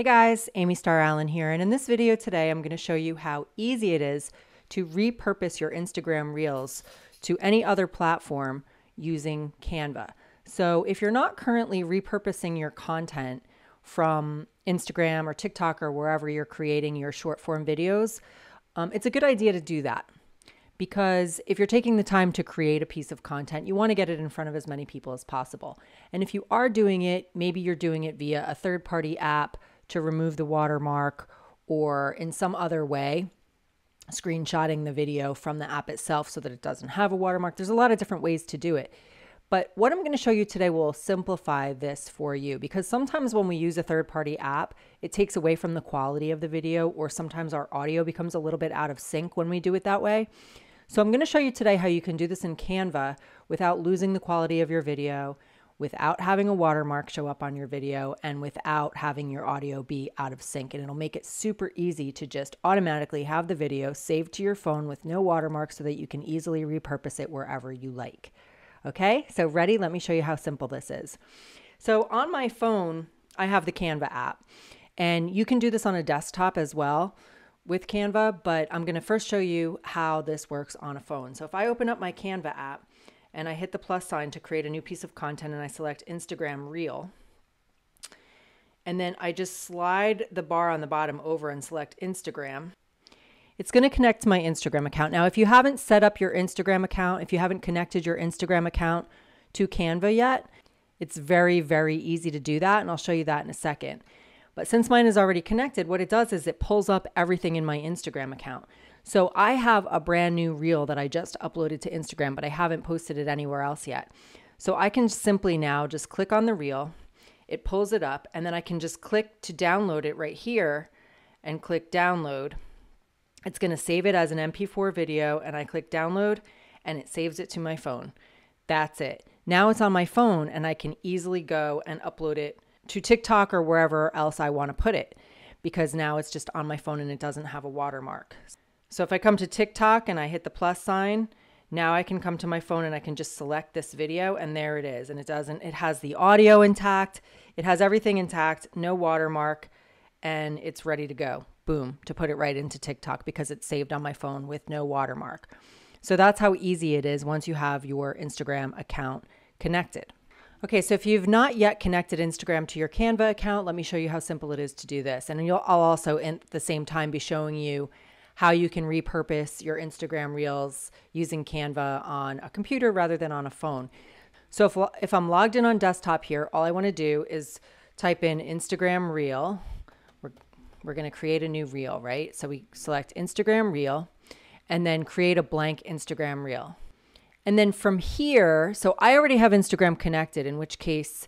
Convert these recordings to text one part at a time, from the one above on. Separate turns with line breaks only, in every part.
Hey guys, Amy Starr Allen here, and in this video today I'm going to show you how easy it is to repurpose your Instagram Reels to any other platform using Canva. So if you're not currently repurposing your content from Instagram or TikTok or wherever you're creating your short form videos, um, it's a good idea to do that because if you're taking the time to create a piece of content, you want to get it in front of as many people as possible. And if you are doing it, maybe you're doing it via a third party app to remove the watermark or in some other way, screenshotting the video from the app itself so that it doesn't have a watermark. There's a lot of different ways to do it. But what I'm going to show you today will simplify this for you because sometimes when we use a third party app, it takes away from the quality of the video, or sometimes our audio becomes a little bit out of sync when we do it that way. So I'm going to show you today how you can do this in Canva without losing the quality of your video, without having a watermark show up on your video, and without having your audio be out of sync. And it'll make it super easy to just automatically have the video saved to your phone with no watermark so that you can easily repurpose it wherever you like. Okay, so ready? Let me show you how simple this is. So on my phone, I have the Canva app, and you can do this on a desktop as well with Canva, but I'm going to first show you how this works on a phone. So if I open up my Canva app and I hit the plus sign to create a new piece of content and I select Instagram Reel, and then I just slide the bar on the bottom over and select Instagram, it's going to connect to my Instagram account. Now, if you haven't set up your Instagram account, if you haven't connected your Instagram account to Canva yet, it's very, very easy to do that. And I'll show you that in a second. But since mine is already connected, what it does is it pulls up everything in my Instagram account. So I have a brand new reel that I just uploaded to Instagram, but I haven't posted it anywhere else yet. So I can simply now just click on the reel, it pulls it up, and then I can just click to download it right here and click download. It's going to save it as an MP4 video, and I click download and it saves it to my phone. That's it. Now it's on my phone, and I can easily go and upload it to TikTok or wherever else I want to put it because now it's just on my phone and it doesn't have a watermark. So if I come to TikTok and I hit the plus sign, now I can come to my phone and I can just select this video and there it is. And it doesn't, it has the audio intact, it has everything intact, no watermark, and it's ready to go. Boom, to put it right into TikTok because it's saved on my phone with no watermark. So that's how easy it is once you have your Instagram account connected. Okay, so if you've not yet connected Instagram to your Canva account, let me show you how simple it is to do this. And I'll also, at the same time, be showing you how you can repurpose your Instagram Reels using Canva on a computer rather than on a phone. So if, if I'm logged in on desktop here, all I want to do is type in Instagram Reel. We're, we're going to create a new reel, right? So we select Instagram Reel and then create a blank Instagram Reel. And then from here, so I already have Instagram connected, in which case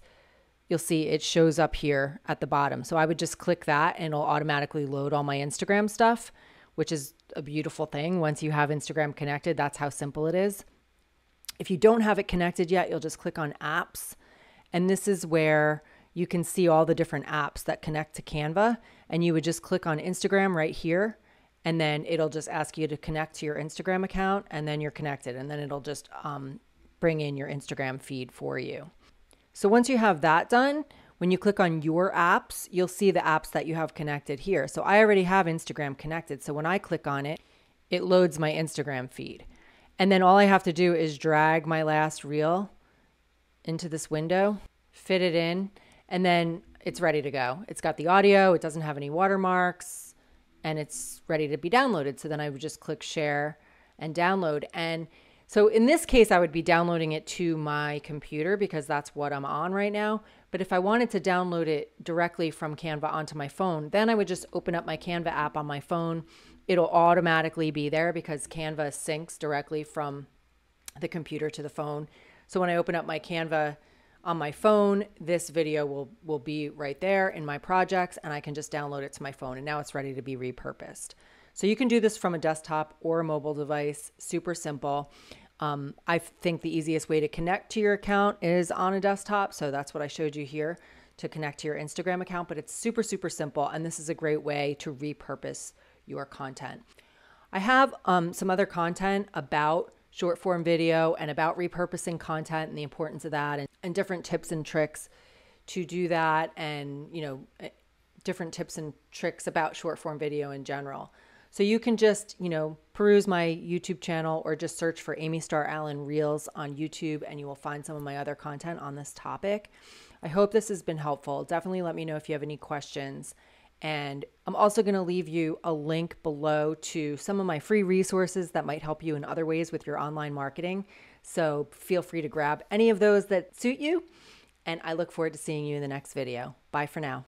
you'll see it shows up here at the bottom. So I would just click that and it'll automatically load all my Instagram stuff, which is a beautiful thing. Once you have Instagram connected, that's how simple it is. If you don't have it connected yet, you'll just click on apps. And this is where you can see all the different apps that connect to Canva. And you would just click on Instagram right here and then it'll just ask you to connect to your Instagram account, and then you're connected, and then it'll just um, bring in your Instagram feed for you. So once you have that done, when you click on your apps, you'll see the apps that you have connected here. So I already have Instagram connected. So when I click on it, it loads my Instagram feed. And then all I have to do is drag my last reel into this window, fit it in, and then it's ready to go. It's got the audio, it doesn't have any watermarks, and it's ready to be downloaded. So then I would just click share and download. And so in this case, I would be downloading it to my computer because that's what I'm on right now. But if I wanted to download it directly from Canva onto my phone, then I would just open up my Canva app on my phone. It'll automatically be there because Canva syncs directly from the computer to the phone. So when I open up my Canva on my phone, this video will, will be right there in my projects and I can just download it to my phone and now it's ready to be repurposed. So you can do this from a desktop or a mobile device, super simple. Um, I think the easiest way to connect to your account is on a desktop. So that's what I showed you here to connect to your Instagram account, but it's super, super simple. And this is a great way to repurpose your content. I have um, some other content about short form video and about repurposing content and the importance of that and, and different tips and tricks to do that and, you know, eh, different tips and tricks about short form video in general. So you can just, you know, peruse my YouTube channel or just search for Amy Starr Allen Reels on YouTube and you will find some of my other content on this topic. I hope this has been helpful. Definitely let me know if you have any questions. And I'm also going to leave you a link below to some of my free resources that might help you in other ways with your online marketing. So feel free to grab any of those that suit you. And I look forward to seeing you in the next video. Bye for now.